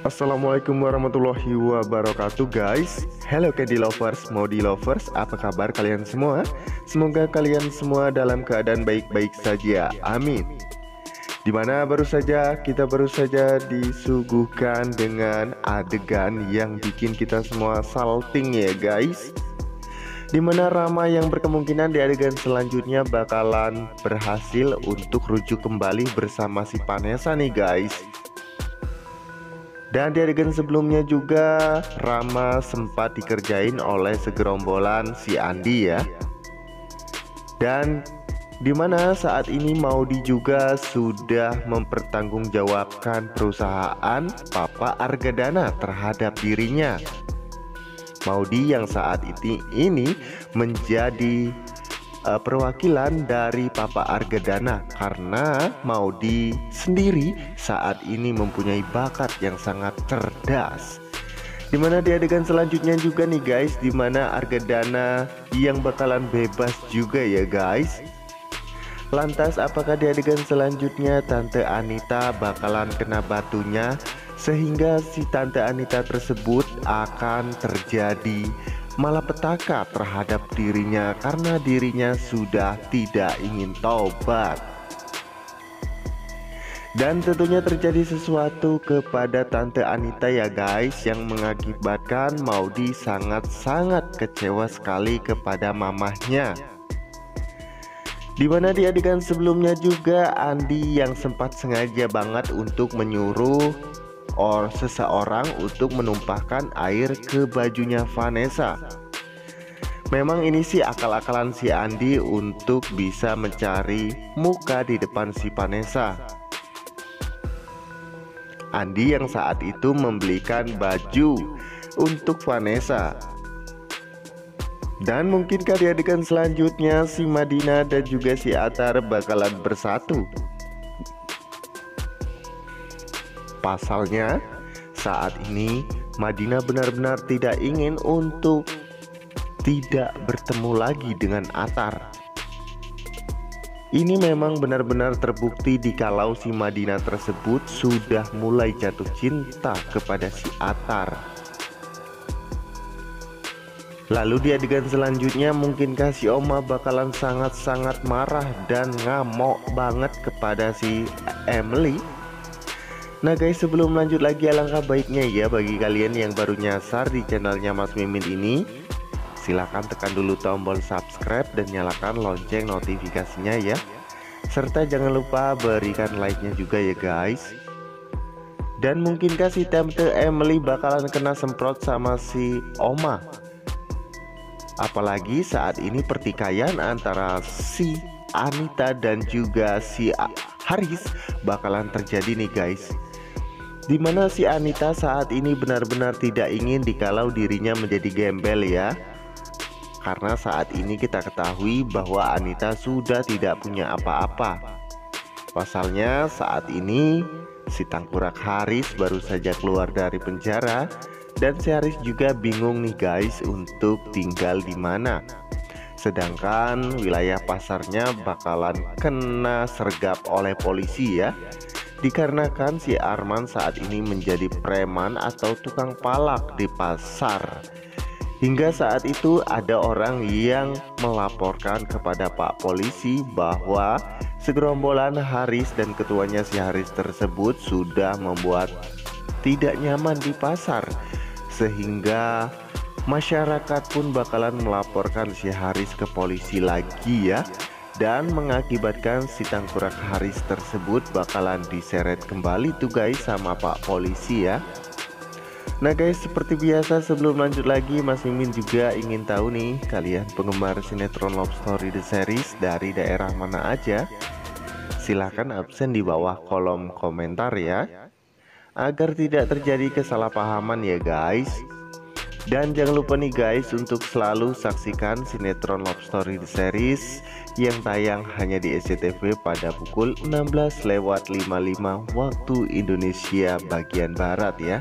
Assalamualaikum warahmatullahi wabarakatuh guys. Hello Candy Lovers, Modi Lovers, apa kabar kalian semua? Semoga kalian semua dalam keadaan baik-baik saja, amin. Di mana baru saja kita baru saja disuguhkan dengan adegan yang bikin kita semua salting ya guys. Di mana Rama yang berkemungkinan di adegan selanjutnya bakalan berhasil untuk rujuk kembali bersama si Vanessa nih guys dan di adegan sebelumnya juga Rama sempat dikerjain oleh segerombolan si Andi ya. Dan di mana saat ini Maudi juga sudah mempertanggungjawabkan perusahaan Papa Argadana terhadap dirinya. Maudi yang saat ini, ini menjadi uh, perwakilan dari Papa Argadana karena Maudi sendiri saat ini mempunyai bakat yang sangat cerdas. Di mana di adegan selanjutnya juga nih guys, di mana Argadana yang bakalan bebas juga ya guys. Lantas apakah di adegan selanjutnya Tante Anita bakalan kena batunya sehingga si Tante Anita tersebut akan terjadi malapetaka terhadap dirinya karena dirinya sudah tidak ingin taubat. Dan tentunya terjadi sesuatu kepada Tante Anita ya guys yang mengakibatkan Maudi sangat-sangat kecewa sekali kepada mamahnya. Di mana di adegan sebelumnya juga Andi yang sempat sengaja banget untuk menyuruh or seseorang untuk menumpahkan air ke bajunya Vanessa. Memang ini sih akal-akalan si Andi untuk bisa mencari muka di depan si Vanessa. Andi yang saat itu membelikan baju untuk Vanessa. Dan mungkin di adegan selanjutnya si Madina dan juga si Atar bakalan bersatu Pasalnya, saat ini Madinah benar-benar tidak ingin untuk tidak bertemu lagi dengan Atar. Ini memang benar-benar terbukti dikalau si Madinah tersebut sudah mulai jatuh cinta kepada si Atar. Lalu di adegan selanjutnya mungkinkah si Oma bakalan sangat-sangat marah dan ngamuk banget kepada si Emily Nah guys sebelum lanjut lagi alangkah baiknya ya bagi kalian yang baru nyasar di channelnya Mas Mimin ini. Silahkan tekan dulu tombol subscribe dan nyalakan lonceng notifikasinya ya. Serta jangan lupa berikan like-nya juga ya guys. Dan mungkinkah si Tante Emily bakalan kena semprot sama si Oma? Apalagi saat ini pertikaian antara si Anita dan juga si Haris bakalan terjadi nih guys Di mana si Anita saat ini benar-benar tidak ingin dikalau dirinya menjadi gembel ya? Karena saat ini kita ketahui bahwa Anita sudah tidak punya apa-apa. Pasalnya saat ini si Tangkurak Haris baru saja keluar dari penjara Dan si Haris juga bingung nih guys untuk tinggal di mana. Sedangkan wilayah pasarnya bakalan kena sergap oleh polisi ya dikarenakan si Arman saat ini menjadi preman atau tukang palak di pasar. Hingga saat itu ada orang yang melaporkan kepada Pak Polisi bahwa segerombolan Haris dan ketuanya si Haris tersebut sudah membuat tidak nyaman di pasar sehingga masyarakat pun bakalan melaporkan si Haris ke polisi lagi ya dan mengakibatkan si tangkurak Haris tersebut bakalan diseret kembali tuh guys sama Pak Polisi ya. Nah guys seperti biasa sebelum lanjut lagi Mas Mimin juga ingin tahu nih kalian penggemar sinetron Love Story The Series dari daerah mana aja? Silahkan absen di bawah kolom komentar ya. Agar tidak terjadi kesalahpahaman ya guys dan jangan lupa nih guys untuk selalu saksikan sinetron Love Story The Series yang tayang hanya di SCTV pada pukul 16 lewat 55 waktu Indonesia bagian Barat ya.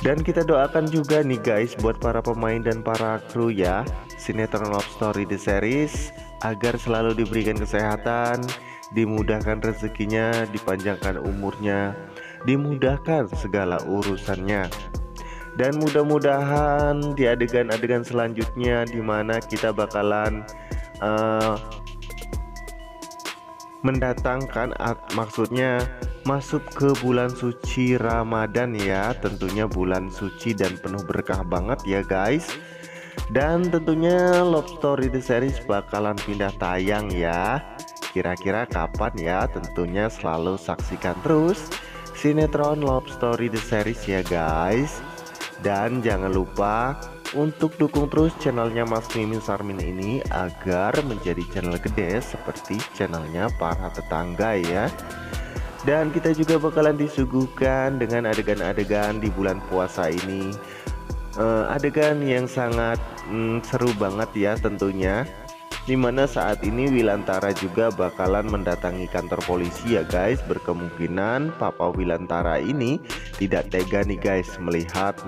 Dan kita doakan juga nih guys buat para pemain dan para kru ya sinetron Love Story The Series agar selalu diberikan kesehatan, dimudahkan rezekinya, dipanjangkan umurnya dimudahkan segala urusannya. Dan mudah-mudahan di adegan-adegan selanjutnya di mana kita bakalan uh, mendatangkan maksudnya masuk ke bulan suci Ramadan ya. Tentunya bulan suci dan penuh berkah banget ya guys. Dan tentunya Love Story The Series bakalan pindah tayang ya. Kira-kira kapan ya? Tentunya selalu saksikan terus sinetron Love Story The Series ya guys. Dan jangan lupa untuk dukung terus channelnya Mas Mimin Sarmin ini agar menjadi channel gede seperti channelnya para tetangga ya. Dan kita juga bakalan disuguhkan dengan adegan-adegan di bulan puasa ini. Uh, adegan yang sangat mm, seru banget ya tentunya Di mana saat ini Wilantara juga bakalan mendatangi kantor polisi ya guys. Berkemungkinan Papa Wilantara ini tidak tega nih guys melihat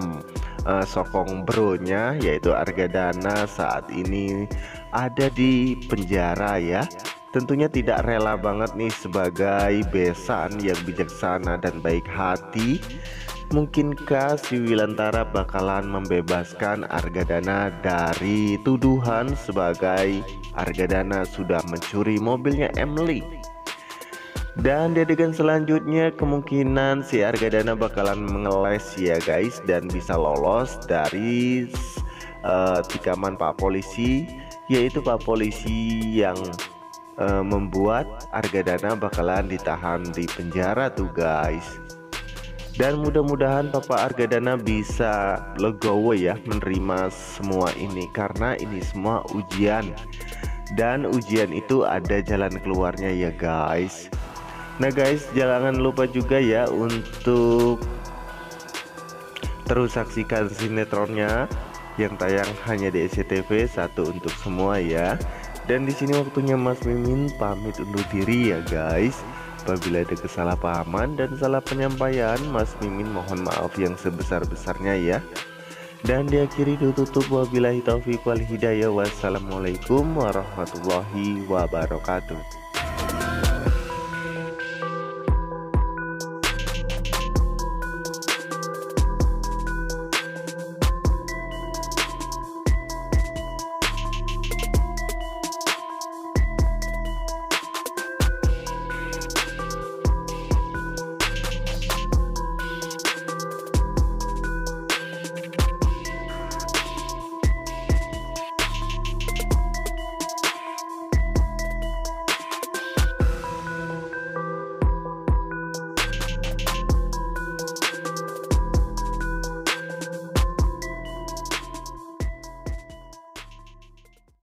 uh, sokong bronya yaitu Argadana saat ini ada di penjara ya. Tentunya tidak rela banget nih sebagai besan yang bijaksana dan baik hati Mungkinkah si Wilantara bakalan membebaskan Argadana dari tuduhan sebagai Argadana sudah mencuri mobilnya Emily? Dan di adegan selanjutnya kemungkinan si Argadana bakalan mengeles ya guys dan bisa lolos dari uh, tikaman Pak Polisi yaitu Pak Polisi yang uh, membuat Argadana bakalan ditahan di penjara tuh guys dan mudah-mudahan Papa Argadana bisa legowo ya menerima semua ini karena ini semua ujian. Dan ujian itu ada jalan keluarnya ya guys. Nah guys jangan lupa juga ya untuk terus saksikan sinetronnya yang tayang hanya di SCTV satu untuk semua ya. Dan di sini waktunya Mas Mimin pamit undur diri ya guys Apabila ada kesalahpahaman dan salah penyampaian, Mas Mimin mohon maaf yang sebesar-besarnya ya. Dan diakhiri ditutup wabillahi taufiq wal hidayah. Wassalamualaikum warahmatullahi wabarakatuh.